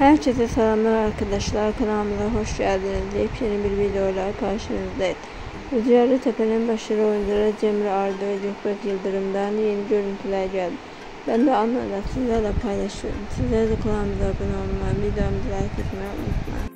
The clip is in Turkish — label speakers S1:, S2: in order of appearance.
S1: Herkese selamlar arkadaşlar. Kanalımıza hoş geldiniz. Yepyeni bir videoyla karşınızdayız. Rüzgarlı Tepe'nin başarılı oyuncuları Cemre Arda ve Gökberk Yıldırım'dan yeni görüntüler geldi. Ben de anladım sizlerle paylaşıyorum. Sizler de kanalımıza abone olmayı, videomuzu like etmeyi unutmayın.